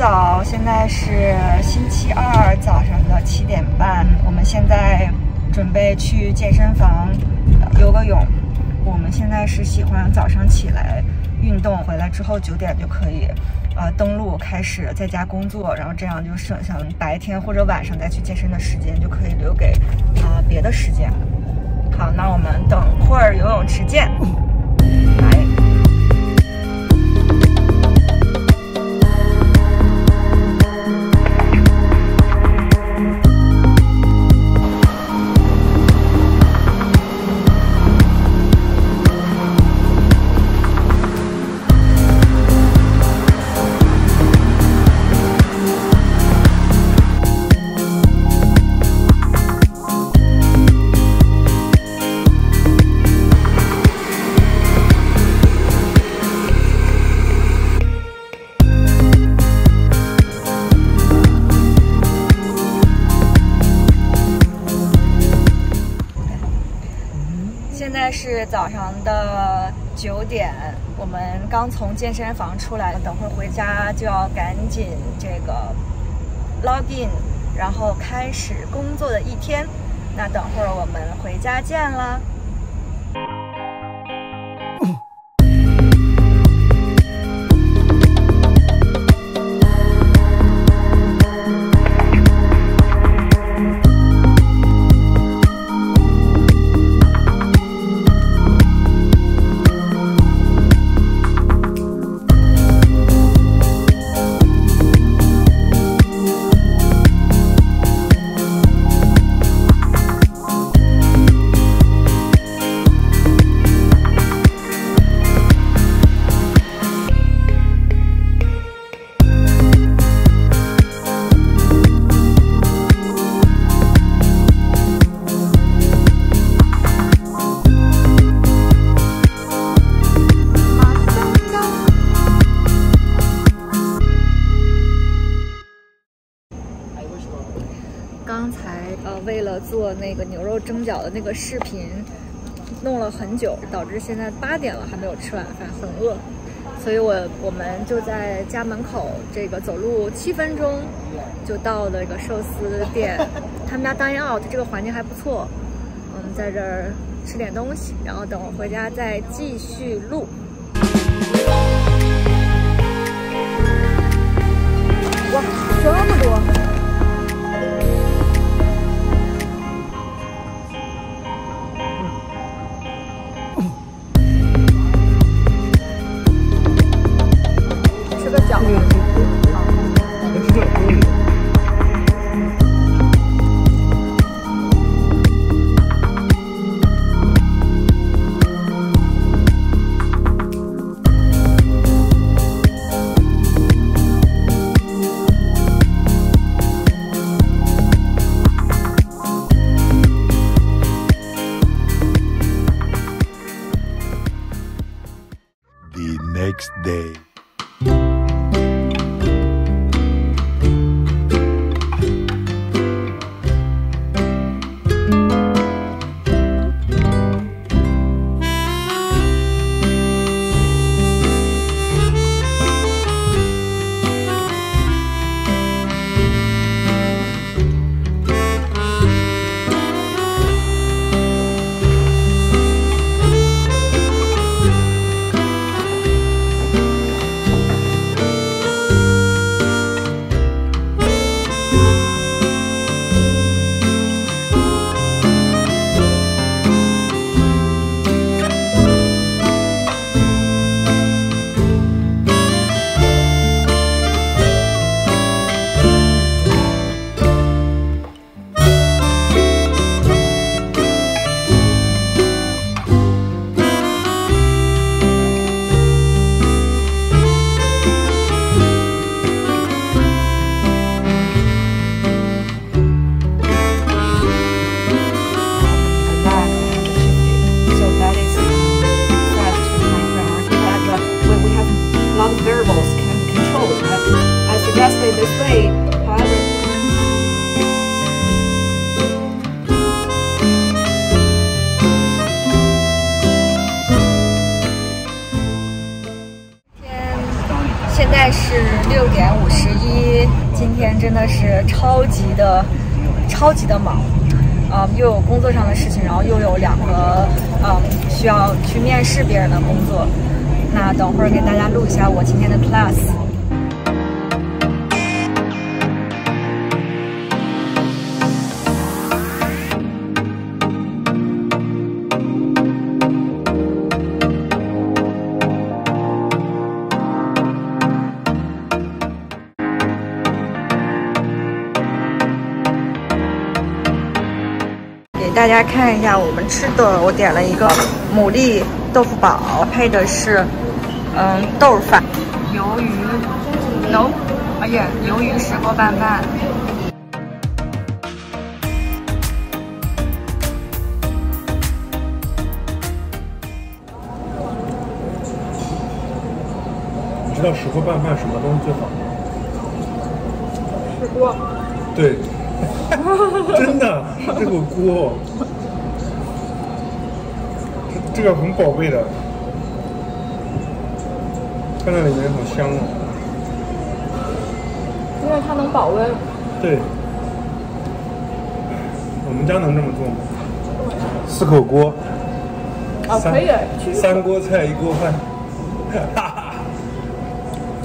早，现在是星期二早上的七点半。我们现在准备去健身房游个泳。我们现在是喜欢早上起来运动，回来之后九点就可以，呃，登录开始在家工作，然后这样就省下白天或者晚上再去健身的时间，就可以留给啊别的时间。好，那我们等会儿游泳池见。现在是早上的九点，我们刚从健身房出来，等会儿回家就要赶紧这个 log in，然后开始工作的一天。那等会儿我们回家见了。做那个牛肉蒸饺的那个视频，弄了很久，导致现在八点了还没有吃晚饭，很饿。所以我我们就在家门口，这个走路七分钟就到了一个寿司店。他们家 dine out 这个环境还不错，我们在这儿吃点东西，然后等我回家再继续录。the next day. yesterday this way however. 天现在是六点五十一今天真的是超级的超级的忙呃又有工作上的事情然后又有两个呃需要去面试别人的工作。那等会儿给大家录一下我今天的 plus 大家看一下我们吃的，我点了一个牡蛎豆腐煲，配的是嗯豆饭、鱿鱼，no，哎呀，鱿鱼石锅拌饭。你知道石锅拌饭什么东西最好吗？石锅。对。真的是这个锅，这个很宝贝的，看到里面好香哦。因为它能保温。对。我们家能这么做吗？四口锅。啊，可以。三锅菜一锅饭。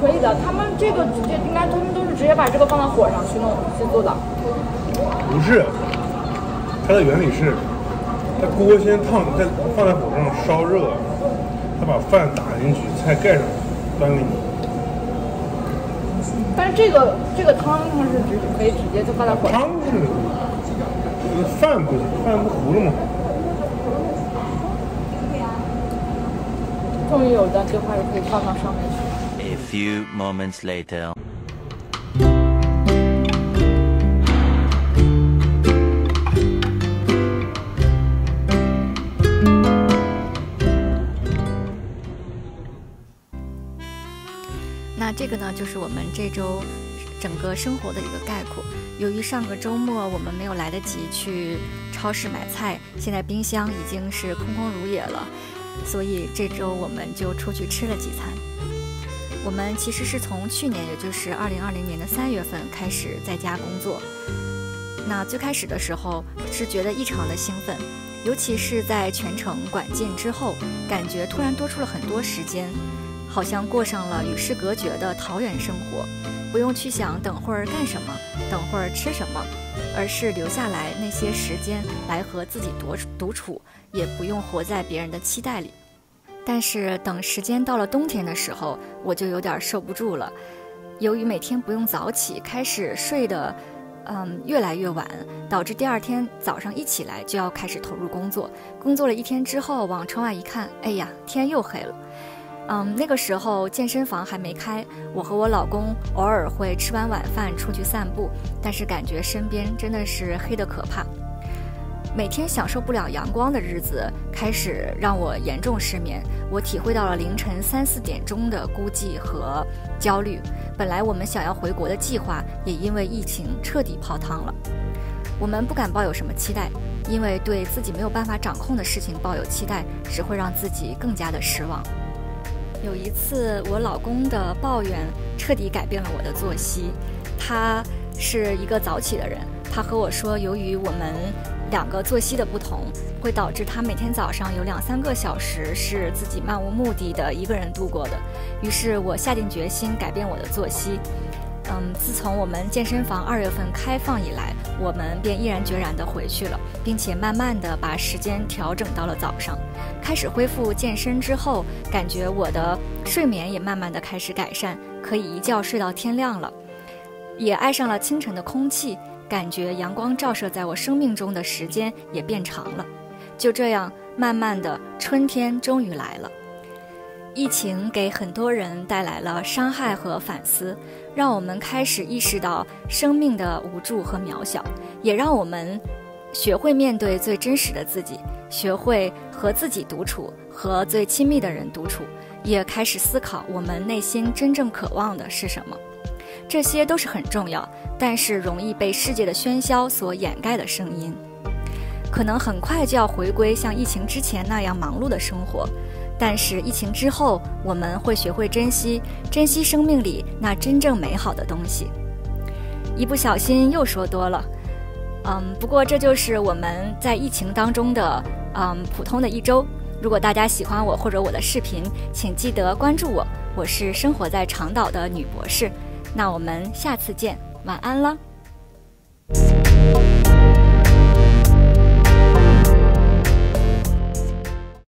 可以的，他们这个直接应该他们都是直接把这个放到火上去弄去做的。不是，它的原理是，它锅先烫，再放在火上烧热，它把饭打进去，菜盖上，端给你。但是这个这个汤它是直可以直接就放在火上。汤是，这个饭不行，饭不糊了吗？终于有的这块可以放到上面去。A few moments later. 那这个呢，就是我们这周整个生活的一个概括。由于上个周末我们没有来得及去超市买菜，现在冰箱已经是空空如也了，所以这周我们就出去吃了几餐。我们其实是从去年，也就是二零二零年的三月份开始在家工作。那最开始的时候是觉得异常的兴奋，尤其是在全程管禁之后，感觉突然多出了很多时间。好像过上了与世隔绝的桃源生活，不用去想等会儿干什么，等会儿吃什么，而是留下来那些时间来和自己独独处，也不用活在别人的期待里。但是等时间到了冬天的时候，我就有点受不住了。由于每天不用早起，开始睡得，嗯，越来越晚，导致第二天早上一起来就要开始投入工作。工作了一天之后，往窗外一看，哎呀，天又黑了。嗯，那个时候健身房还没开，我和我老公偶尔会吃完晚饭出去散步，但是感觉身边真的是黑得可怕。每天享受不了阳光的日子，开始让我严重失眠。我体会到了凌晨三四点钟的孤寂和焦虑。本来我们想要回国的计划，也因为疫情彻底泡汤了。我们不敢抱有什么期待，因为对自己没有办法掌控的事情抱有期待，只会让自己更加的失望。有一次，我老公的抱怨彻底改变了我的作息。他是一个早起的人，他和我说，由于我们两个作息的不同，会导致他每天早上有两三个小时是自己漫无目的的一个人度过的。于是我下定决心改变我的作息。嗯，自从我们健身房二月份开放以来，我们便毅然决然地回去了，并且慢慢地把时间调整到了早上。开始恢复健身之后，感觉我的睡眠也慢慢地开始改善，可以一觉睡到天亮了。也爱上了清晨的空气，感觉阳光照射在我生命中的时间也变长了。就这样，慢慢的，春天终于来了。疫情给很多人带来了伤害和反思，让我们开始意识到生命的无助和渺小，也让我们学会面对最真实的自己，学会和自己独处，和最亲密的人独处，也开始思考我们内心真正渴望的是什么。这些都是很重要，但是容易被世界的喧嚣所掩盖的声音。可能很快就要回归像疫情之前那样忙碌的生活。但是疫情之后，我们会学会珍惜，珍惜生命里那真正美好的东西。一不小心又说多了。嗯，不过这就是我们在疫情当中的嗯普通的一周。如果大家喜欢我或者我的视频，请记得关注我。我是生活在长岛的女博士。那我们下次见，晚安了。